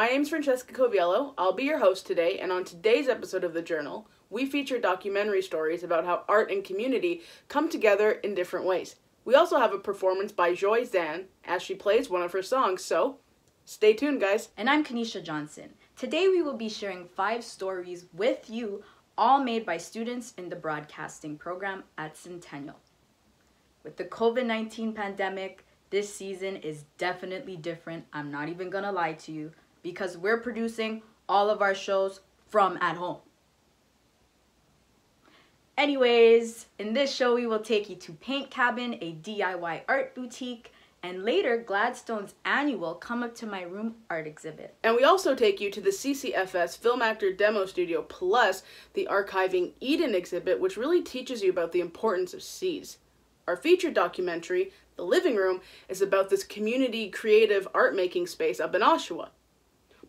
guys, name is Francesca Coviello. I'll be your host today, and on today's episode of The Journal, we feature documentary stories about how art and community come together in different ways. We also have a performance by Joy Zan as she plays one of her songs, so stay tuned, guys. And I'm Kenesha Johnson. Today we will be sharing five stories with you, all made by students in the broadcasting program at Centennial. With the COVID 19 pandemic, this season is definitely different. I'm not even gonna lie to you because we're producing all of our shows from at home. Anyways, in this show, we will take you to Paint Cabin, a DIY art boutique, and later Gladstone's annual Come Up to My Room art exhibit. And we also take you to the CCFS Film Actor Demo Studio plus the Archiving Eden exhibit, which really teaches you about the importance of C's. Our featured documentary, The Living Room, is about this community creative art making space up in Oshawa.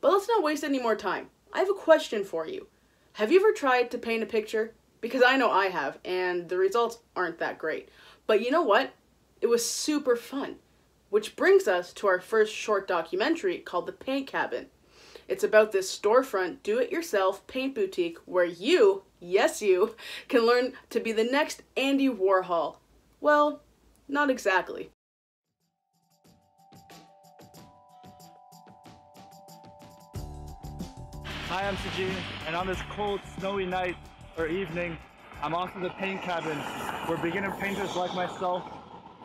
But let's not waste any more time. I have a question for you. Have you ever tried to paint a picture? Because I know I have, and the results aren't that great. But you know what? It was super fun. Which brings us to our first short documentary called The Paint Cabin. It's about this storefront, do it yourself paint boutique where you, yes, you, can learn to be the next Andy Warhol. Well, not exactly. Hi, I'm Sajid, and on this cold, snowy night or evening, I'm off to the paint cabin where beginner painters like myself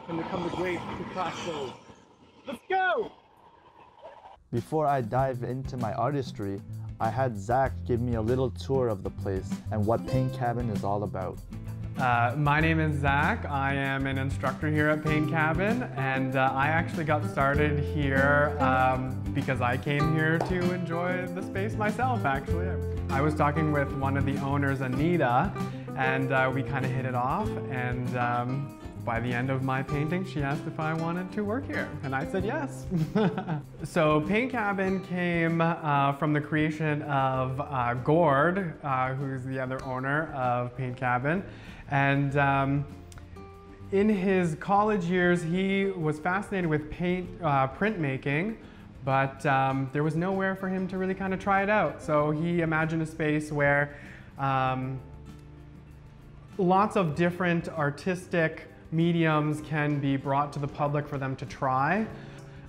can become the great Picasso. Let's go! Before I dive into my artistry, I had Zach give me a little tour of the place and what Paint Cabin is all about. Uh, my name is Zach. I am an instructor here at Paint Cabin, and uh, I actually got started here um, because I came here to enjoy the space myself, actually. I was talking with one of the owners, Anita, and uh, we kind of hit it off, and um, by the end of my painting, she asked if I wanted to work here, and I said yes. so Paint Cabin came uh, from the creation of uh, Gord, uh, who's the other owner of Paint Cabin, and um, in his college years, he was fascinated with paint uh, printmaking, but um, there was nowhere for him to really kind of try it out. So he imagined a space where um, lots of different artistic mediums can be brought to the public for them to try,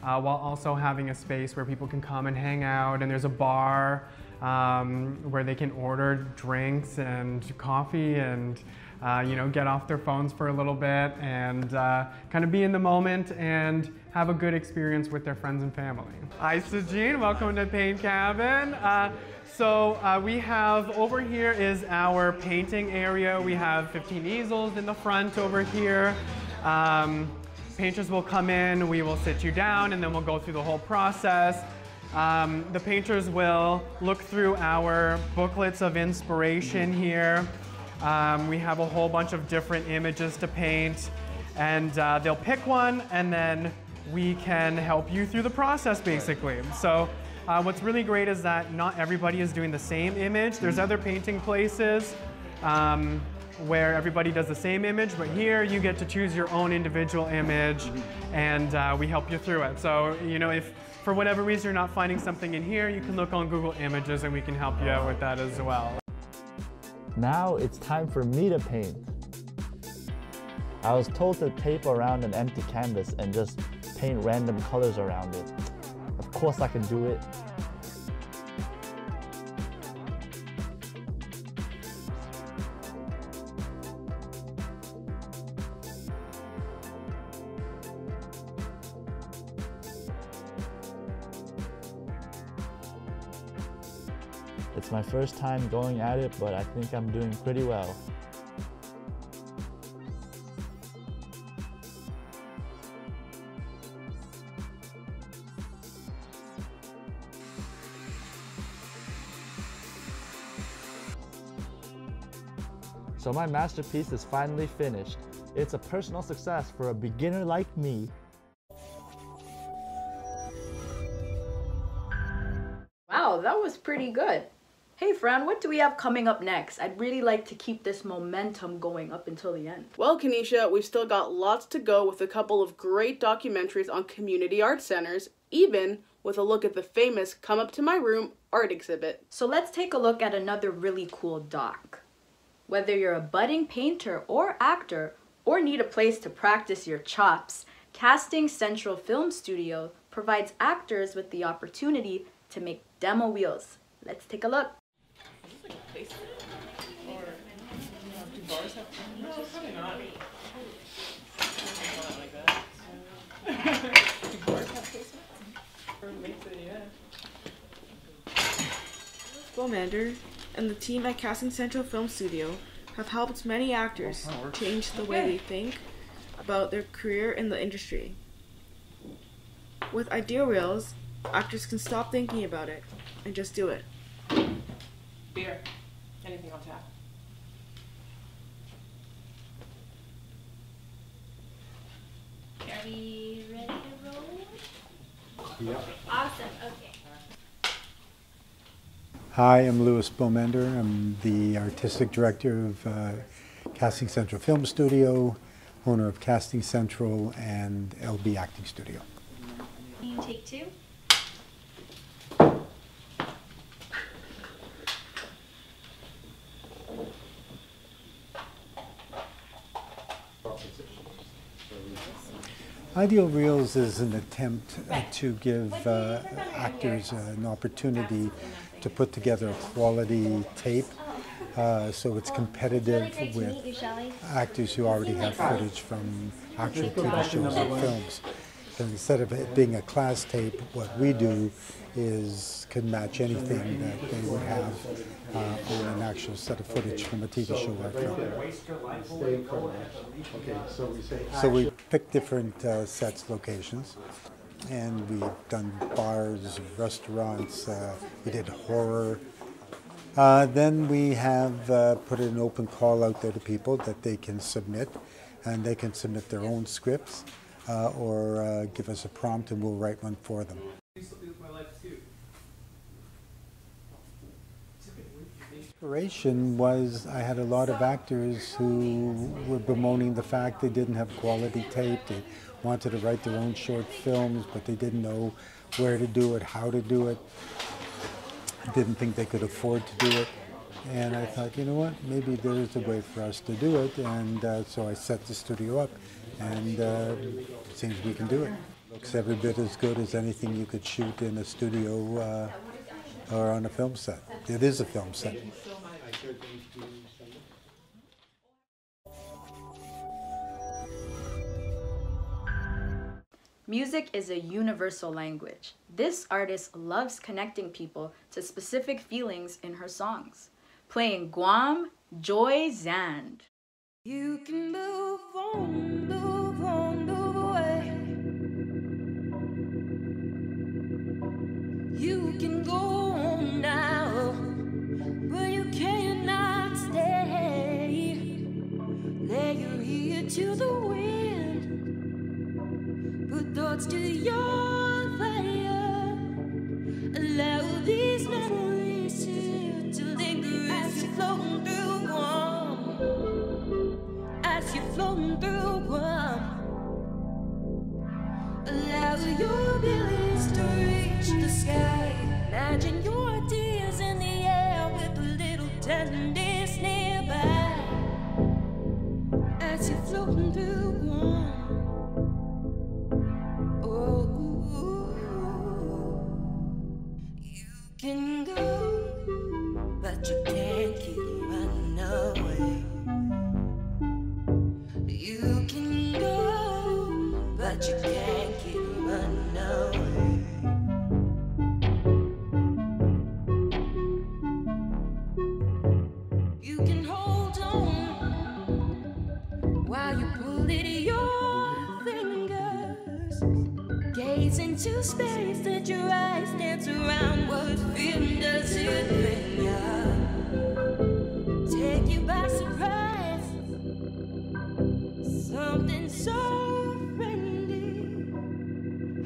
uh, while also having a space where people can come and hang out, and there's a bar um, where they can order drinks and coffee and uh, you know, get off their phones for a little bit and uh, kind of be in the moment and have a good experience with their friends and family. Hi, Sajine. Welcome to Paint Cabin. Uh, so uh, we have over here is our painting area. We have 15 easels in the front over here. Um, painters will come in, we will sit you down, and then we'll go through the whole process. Um, the painters will look through our booklets of inspiration here. Um, we have a whole bunch of different images to paint and uh, they'll pick one and then we can help you through the process basically. So uh, what's really great is that not everybody is doing the same image. There's other painting places um, where everybody does the same image, but here you get to choose your own individual image and uh, we help you through it. So, you know, if for whatever reason you're not finding something in here, you can look on Google Images and we can help you out with that as well. Now it's time for me to paint. I was told to tape around an empty canvas and just paint random colors around it. Of course I can do it. First time going at it, but I think I'm doing pretty well. So my masterpiece is finally finished. It's a personal success for a beginner like me. Wow, that was pretty good. Hey, Fran, what do we have coming up next? I'd really like to keep this momentum going up until the end. Well, Kenesha, we've still got lots to go with a couple of great documentaries on community art centers, even with a look at the famous Come Up to My Room art exhibit. So let's take a look at another really cool doc. Whether you're a budding painter or actor, or need a place to practice your chops, Casting Central Film Studio provides actors with the opportunity to make demo reels. Let's take a look. Baumander and the team at Casting Central Film Studio have helped many actors oh, change the way they think about their career in the industry. With Ideal Reels, actors can stop thinking about it and just do it. Beer. Anything on tap. Are we ready to roll? Yep. Awesome, okay. Hi, I'm Lewis Baumander. I'm the artistic director of uh, Casting Central Film Studio, owner of Casting Central and LB Acting Studio. Can you take two. Ideal Reels is an attempt uh, to give uh, actors an opportunity to put together a quality tape uh, so it's competitive with actors who already have footage from actual TV shows and films. Instead of it being a class tape, what we do is can match anything that they would have uh, on an actual set of footage from a TV show or film. So we pick different uh, sets, locations, and we've done bars, restaurants, uh, we did horror. Uh, then we have uh, put an open call out there to people that they can submit, and they can submit their own scripts uh, or uh, give us a prompt and we'll write one for them. Inspiration was I had a lot of actors who were bemoaning the fact they didn't have quality tape. They wanted to write their own short films, but they didn't know where to do it, how to do it. Didn't think they could afford to do it. And I thought, you know what, maybe there is a way for us to do it. And uh, so I set the studio up, and uh, it seems we can do it. Looks every bit as good as anything you could shoot in a studio uh, or on a film set. It is a film set. Music is a universal language. This artist loves connecting people to specific feelings in her songs. Playing Guam, Joy Zand. You can move on, to the wind, put thoughts to your fire. Allow these memories to, linger as you're floating through Guam. As you're floating through Guam. Allow your billies to reach the sky. Imagine your ideas in the air with a little tenderness Something so friendly.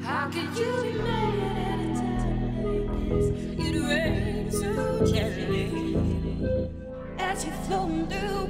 How could you be mad at a time like this? You'd rain so gently as you float through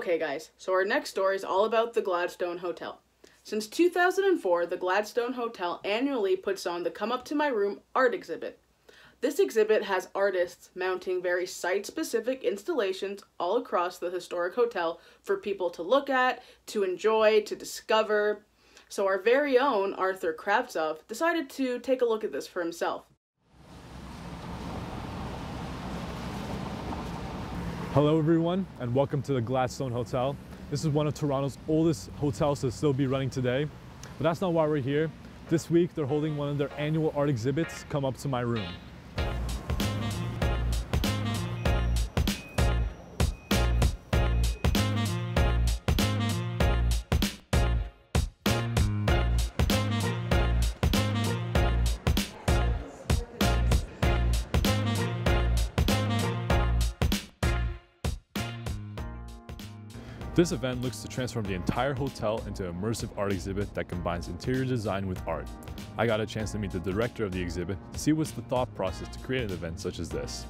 Okay, guys, so our next story is all about the Gladstone Hotel. Since 2004, the Gladstone Hotel annually puts on the Come Up to My Room art exhibit. This exhibit has artists mounting very site specific installations all across the historic hotel for people to look at, to enjoy, to discover. So, our very own Arthur Kravtsov decided to take a look at this for himself. Hello, everyone, and welcome to the Gladstone Hotel. This is one of Toronto's oldest hotels to still be running today. But that's not why we're here. This week, they're holding one of their annual art exhibits, Come Up to My Room. This event looks to transform the entire hotel into an immersive art exhibit that combines interior design with art. I got a chance to meet the director of the exhibit to see what's the thought process to create an event such as this.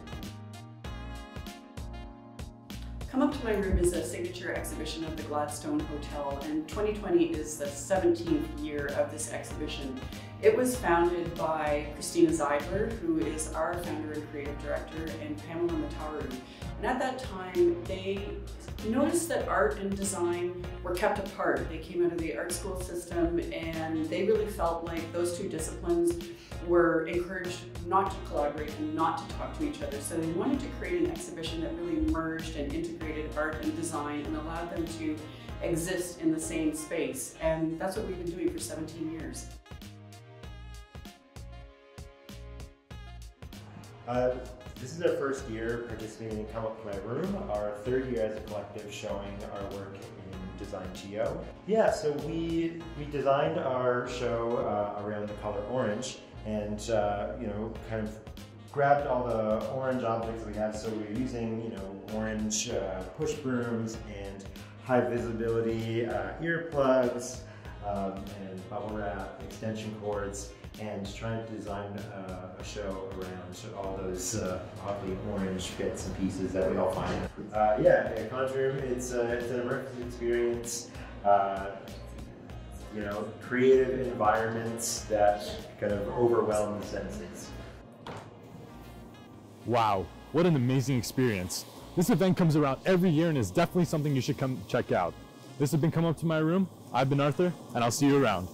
Come Up to My Room is a signature exhibition of the Gladstone Hotel, and 2020 is the 17th year of this exhibition. It was founded by Christina Zeidler, who is our founder and creative director, and Pamila Matharu. And at that time, they noticed that art and design were kept apart. They came out of the art school system, and they really felt like those two disciplines were encouraged not to collaborate and not to talk to each other. So they wanted to create an exhibition that really merged and integrated art and design and allowed them to exist in the same space. And that's what we've been doing for 17 years. Uh, this is our first year participating in Come Up to My Room, our third year as a collective showing our work in Design Geo. Yeah, so we we designed our show uh, around the color orange and uh, you know kind of grabbed all the orange objects we have. So we're using you know orange uh, push brooms and high visibility uh, earplugs um, and bubble wrap, extension cords and trying to design uh, a show around all those uh, oddly orange bits and pieces that we all find. Uh, yeah, Room, it's, uh, it's an immersive experience, uh, you know, creative environments that kind of overwhelm the senses. Wow, what an amazing experience. This event comes around every year and is definitely something you should come check out. This has been Come Up to My Room. I've been Arthur, and I'll see you around.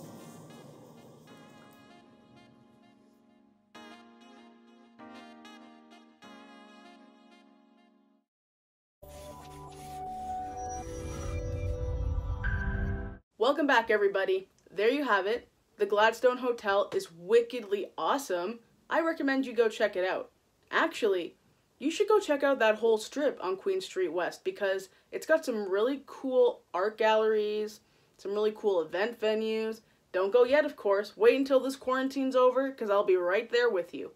Back, everybody. There you have it. The Gladstone Hotel is wickedly awesome. I recommend you go check it out. Actually, you should go check out that whole strip on Queen Street West because it's got some really cool art galleries, some really cool event venues. Don't go yet, of course. Wait until this quarantine's over because I'll be right there with you.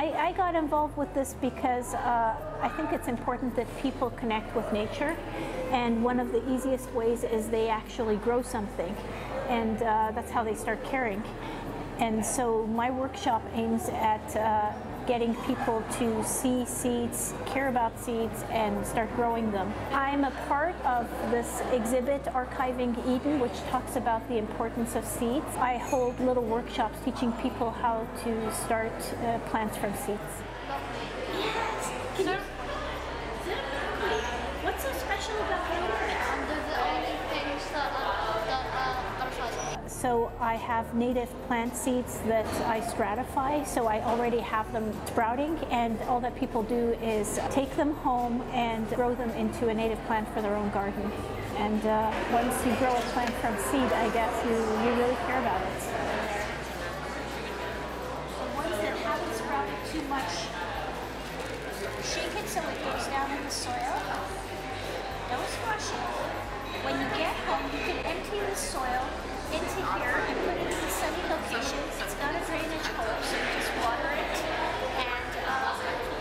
I I, got involved with this because uh, I think it's important that people connect with nature, and one of the easiest ways is they actually grow something, and uh, that's how they start caring. And so my workshop aims at uh, getting people to see seeds, care about seeds, and start growing them. I'm a part of this exhibit, Archiving Eden, which talks about the importance of seeds. I hold little workshops teaching people how to start uh, plants from seeds. I have native plant seeds that I stratify, so I already have them sprouting, and all that people do is take them home and grow them into a native plant for their own garden. And uh, once you grow a plant from seed, I guess you, you really care about it. The ones that haven't sprouted too much, shake it so it goes down in the soil. Don't squash it. When you get home, you can empty the soil into here and put it in sunny locations. It's got a drainage hole, so you just water it. And um,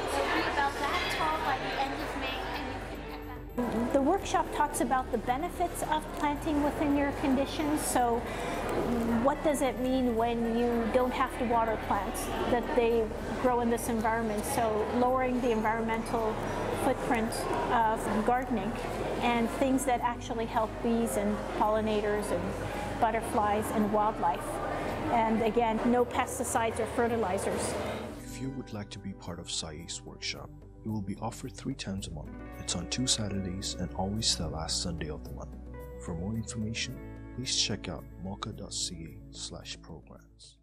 it'll be about that tall by the end of May. The workshop talks about the benefits of planting within your conditions. So, what does it mean when you don't have to water plants, that they grow in this environment? So, lowering the environmental footprint of gardening and things that actually help bees and pollinators and butterflies and wildlife. And again, no pesticides or fertilizers. If you would like to be part of SAI's workshop, it will be offered three times a month. It's on two Saturdays and always the last Sunday of the month. For more information, please check out moca.ca slash programs.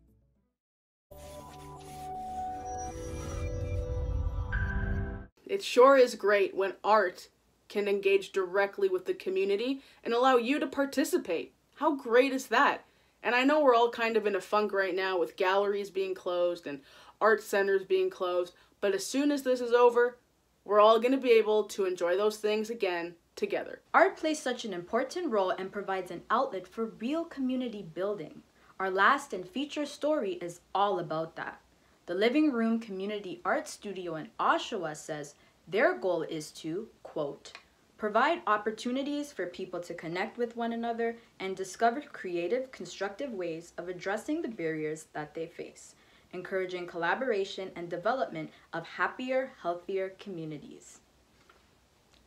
It sure is great when art can engage directly with the community and allow you to participate. How great is that? And I know we're all kind of in a funk right now with galleries being closed and art centers being closed, but as soon as this is over, we're all going to be able to enjoy those things again together. Art plays such an important role and provides an outlet for real community building. Our last and feature story is all about that. The Living Room Community Art Studio in Oshawa says their goal is to, quote, provide opportunities for people to connect with one another and discover creative, constructive ways of addressing the barriers that they face, encouraging collaboration and development of happier, healthier communities.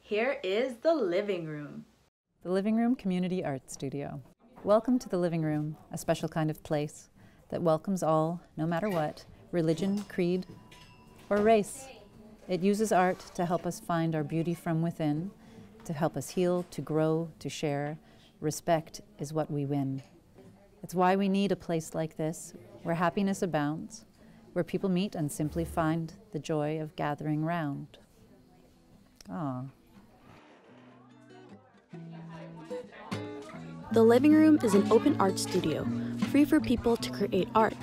Here is the living room. The Living Room Community Art Studio. Welcome to the living room, a special kind of place that welcomes all, no matter what, religion, creed, or race. It uses art to help us find our beauty from within, to help us heal, to grow, to share. Respect is what we win. It's why we need a place like this, where happiness abounds, where people meet and simply find the joy of gathering round. Ah. The Living Room is an open art studio, free for people to create art.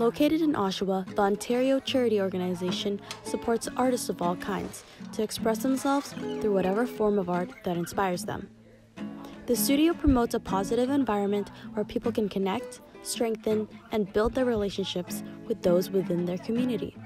Located in Oshawa, the Ontario Charity Organization supports artists of all kinds to express themselves through whatever form of art that inspires them. The studio promotes a positive environment where people can connect, strengthen, and build their relationships with those within their community.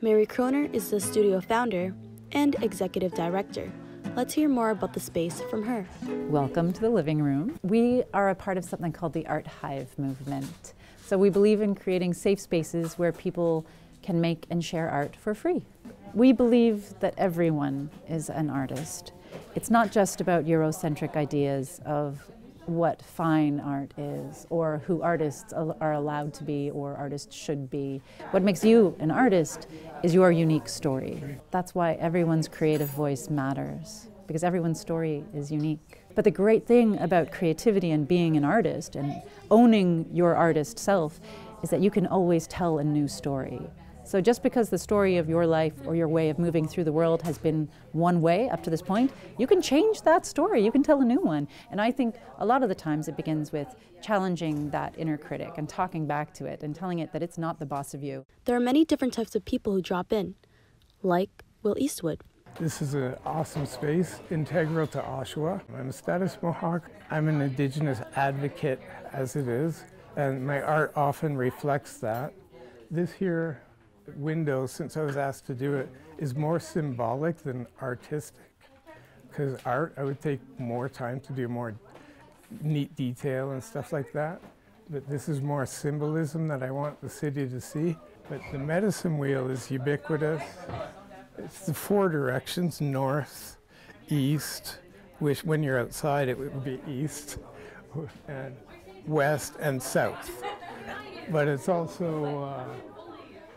Mary Kroner is the studio founder and executive director. Let's hear more about the space from her. Welcome to the living room. We are a part of something called the Art Hive movement. So we believe in creating safe spaces where people can make and share art for free. We believe that everyone is an artist. It's not just about Eurocentric ideas of what fine art is or who artists are allowed to be or artists should be. What makes you an artist is your unique story. That's why everyone's creative voice matters because everyone's story is unique. But the great thing about creativity and being an artist and owning your artist self is that you can always tell a new story. So just because the story of your life or your way of moving through the world has been one way up to this point, you can change that story. You can tell a new one. And I think a lot of the times it begins with challenging that inner critic and talking back to it and telling it that it's not the boss of you. There are many different types of people who drop in, like Will Eastwood. This is an awesome space, integral to Oshawa. I'm a status Mohawk. I'm an Indigenous advocate as it is, and my art often reflects that. This here window, since I was asked to do it, is more symbolic than artistic. Because art, I would take more time to do more neat detail and stuff like that. But this is more symbolism that I want the city to see. But the medicine wheel is ubiquitous. It's the four directions, north, east, which when you're outside it would be east, and west and south. But it's also uh,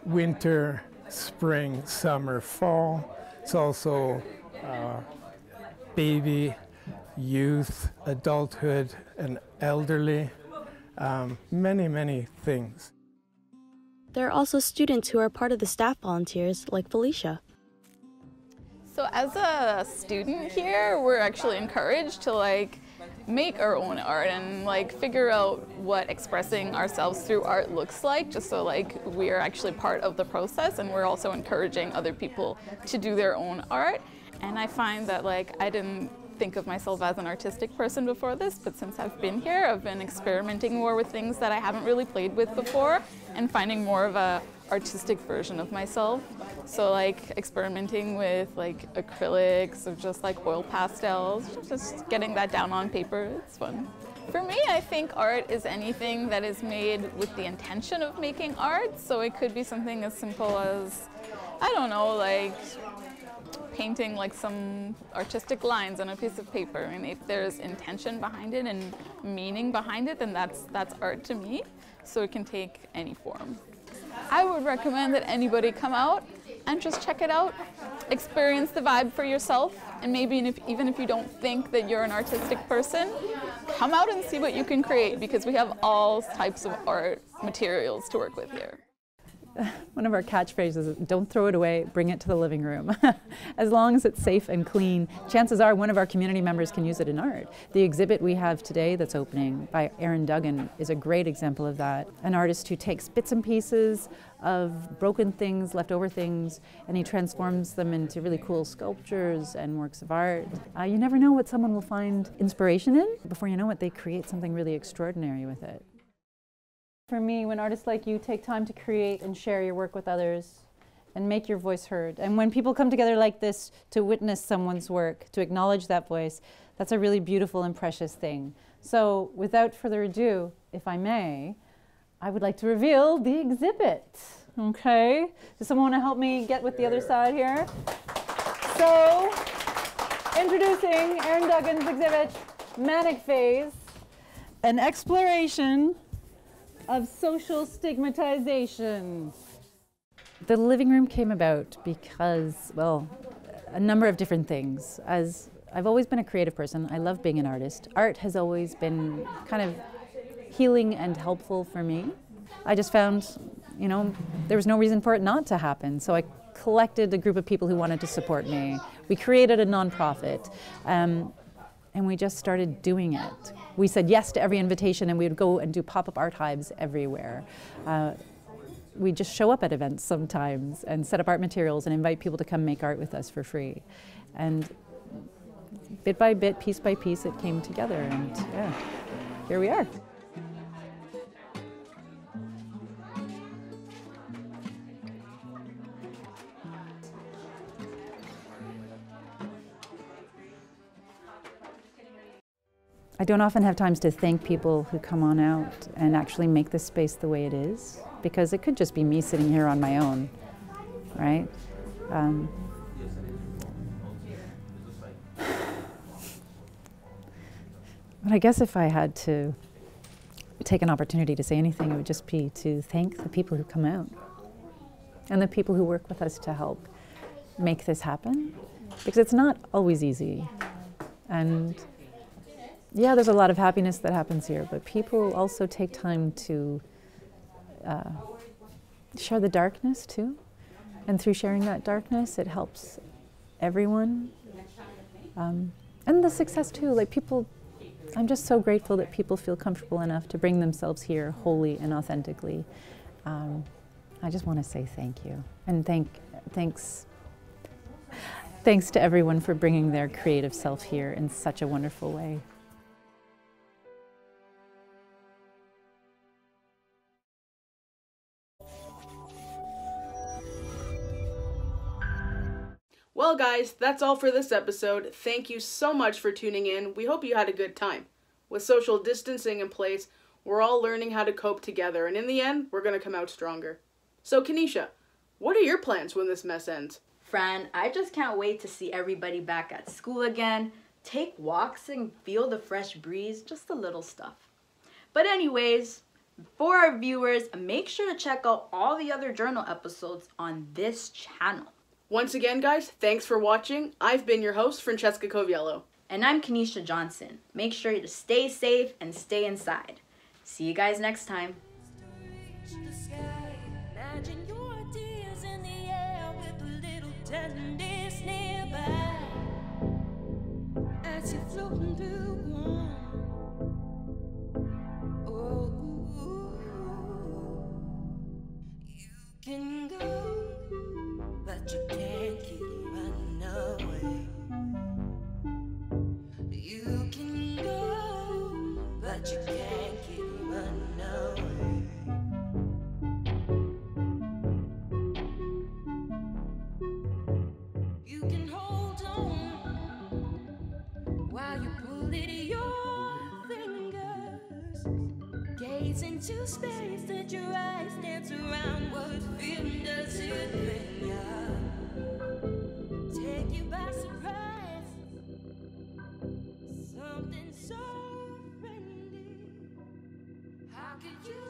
winter, spring, summer, fall. It's also uh, baby, youth, adulthood, and elderly. Um, many, many things. There are also students who are part of the staff volunteers, like Felicia. So as a student here, we're actually encouraged to like make our own art and like figure out what expressing ourselves through art looks like just so like we're actually part of the process and we're also encouraging other people to do their own art. And I find that like I didn't think of myself as an artistic person before this, but since I've been here, I've been experimenting more with things that I haven't really played with before and finding more of a artistic version of myself. So like experimenting with like acrylics or just like oil pastels, just getting that down on paper, it's fun. For me, I think art is anything that is made with the intention of making art. So it could be something as simple as, I don't know, like painting like some artistic lines on a piece of paper and if there's intention behind it and meaning behind it then that's that's art to me so it can take any form i would recommend that anybody come out and just check it out experience the vibe for yourself and maybe if, even if you don't think that you're an artistic person come out and see what you can create because we have all types of art materials to work with here one of our catchphrases is don't throw it away, bring it to the living room. as long as it's safe and clean, chances are one of our community members can use it in art. The exhibit we have today that's opening by Aaron Duggan is a great example of that. An artist who takes bits and pieces of broken things, leftover things, and he transforms them into really cool sculptures and works of art. Uh, you never know what someone will find inspiration in. Before you know it, they create something really extraordinary with it. For me, when artists like you take time to create and share your work with others and make your voice heard, and when people come together like this to witness someone's work, to acknowledge that voice, that's a really beautiful and precious thing. So, without further ado, if I may, I would like to reveal the exhibit. Okay? Does someone want to help me get with the other side here? So, introducing Aaron Duggan's exhibit, Manic Phase, an exploration of social stigmatization. The living room came about because, well, a number of different things. As I've always been a creative person, I love being an artist. Art has always been kind of healing and helpful for me. I just found, you know, there was no reason for it not to happen. So I collected a group of people who wanted to support me. We created a nonprofit. Um, and we just started doing it. We said yes to every invitation and we would go and do pop up art hives everywhere. Uh, we just show up at events sometimes and set up art materials and invite people to come make art with us for free. And bit by bit, piece by piece, it came together, and yeah, here we are. I don't often have times to thank people who come on out and actually make this space the way it is, because it could just be me sitting here on my own, right? Um, but I guess if I had to take an opportunity to say anything, it would just be to thank the people who come out and the people who work with us to help make this happen, because it's not always easy. And yeah, there's a lot of happiness that happens here, but people also take time to uh, share the darkness too. And through sharing that darkness, it helps everyone. Um, and the success too. Like people, I'm just so grateful that people feel comfortable enough to bring themselves here wholly and authentically. Um, I just want to say thank you and thank, thanks, thanks to everyone for bringing their creative self here in such a wonderful way. Well, guys, that's all for this episode. Thank you so much for tuning in. We hope you had a good time. With social distancing in place, we're all learning how to cope together, and in the end, we're going to come out stronger. So, Kenesha, what are your plans when this mess ends? Fran, I just can't wait to see everybody back at school again, take walks and feel the fresh breeze, just the little stuff. But anyways, for our viewers, make sure to check out all the other journal episodes on this channel. Once again, guys, thanks for watching. I've been your host, Francesca Coviello. And I'm Kenesha Johnson. Make sure to stay safe and stay inside. See you guys next time. Imagine your could you